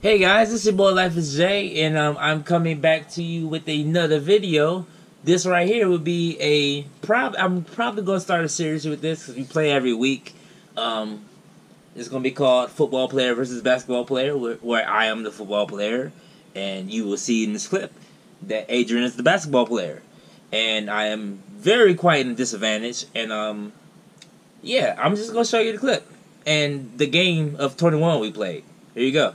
Hey guys, this is your boy Life is Jay, and um, I'm coming back to you with another video. This right here would be a prob. I'm probably gonna start a series with this because we play every week. Um, it's gonna be called Football Player versus Basketball Player, where, where I am the football player, and you will see in this clip that Adrian is the basketball player, and I am very quite in disadvantage. And um, yeah, I'm just gonna show you the clip and the game of 21 we played. Here you go.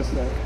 Miss that.